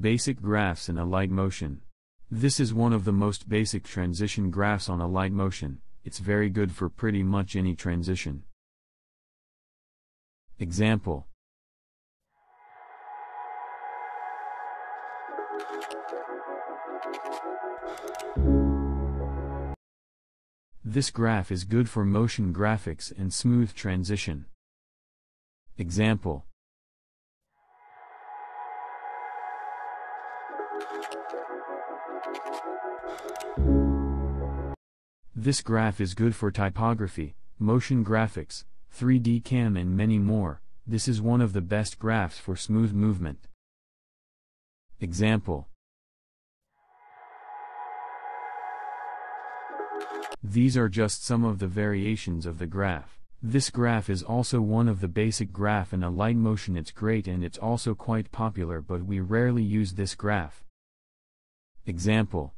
Basic graphs in Alight Motion. This is one of the most basic transition graphs on Alight Motion, it's very good for pretty much any transition. Example This graph is good for motion graphics and smooth transition. Example This graph is good for typography, motion graphics, 3D CAM and many more, this is one of the best graphs for smooth movement. Example These are just some of the variations of the graph. This graph is also one of the basic graph in Alight Motion it's great and it's also quite popular but we rarely use this graph. Example